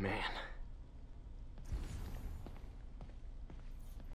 man.